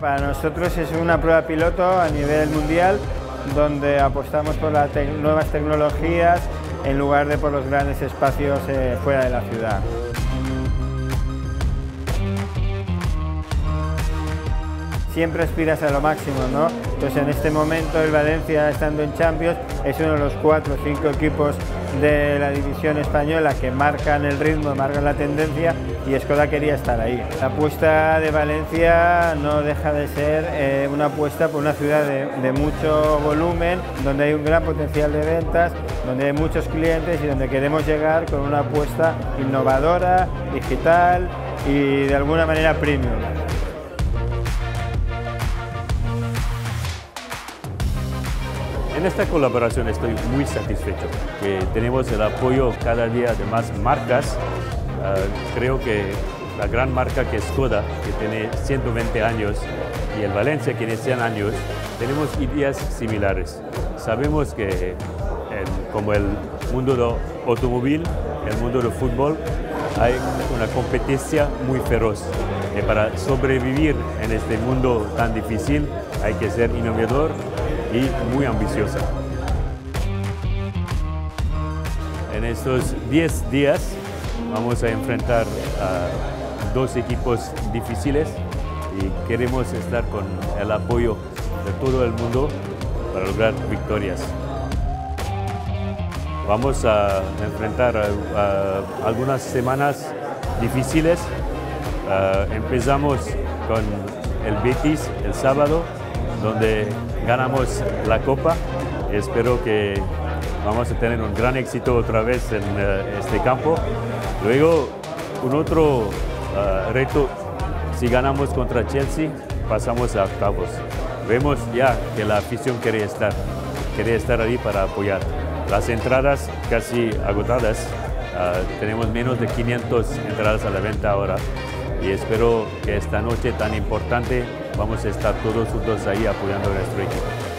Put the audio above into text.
Para nosotros es una prueba piloto a nivel mundial donde apostamos por las nuevas tecnologías en lugar de por los grandes espacios eh, fuera de la ciudad. siempre aspiras a lo máximo, ¿no? Entonces en este momento el Valencia, estando en Champions, es uno de los cuatro o cinco equipos de la división española que marcan el ritmo, marcan la tendencia y Skoda quería estar ahí. La apuesta de Valencia no deja de ser eh, una apuesta por una ciudad de, mucho volumen, donde hay un gran potencial de ventas, donde hay muchos clientes y donde queremos llegar con una apuesta innovadora, digital y de alguna manera premium. En esta colaboración estoy muy satisfecho, que tenemos el apoyo cada día de más marcas. Ah, creo que la gran marca que es Skoda, que tiene 120 años, y el Valencia, que tiene 100 años, tenemos ideas similares. Sabemos que como el mundo del automóvil, el mundo del fútbol, hay una competencia muy feroz. Y para sobrevivir en este mundo tan difícil hay que ser innovador y muy ambiciosa. En estos 10 días vamos a enfrentar a dos equipos difíciles y queremos estar con el apoyo de todo el mundo para lograr victorias. Vamos a enfrentar algunas semanas difíciles. Ah, empezamos con el Betis el sábado, donde ganamos la Copa. Espero que vamos a tener un gran éxito otra vez en eh, este campo. Luego, un otro eh, reto, si ganamos contra Chelsea, pasamos a octavos. Vemos ya que la afición quiere estar, quiere estar ahí para apoyar. Las entradas casi agotadas, eh, tenemos menos de 500 entradas a la venta ahora y espero que esta noche tan importante vamos a estar todos juntos ahí apoyando a nuestro equipo.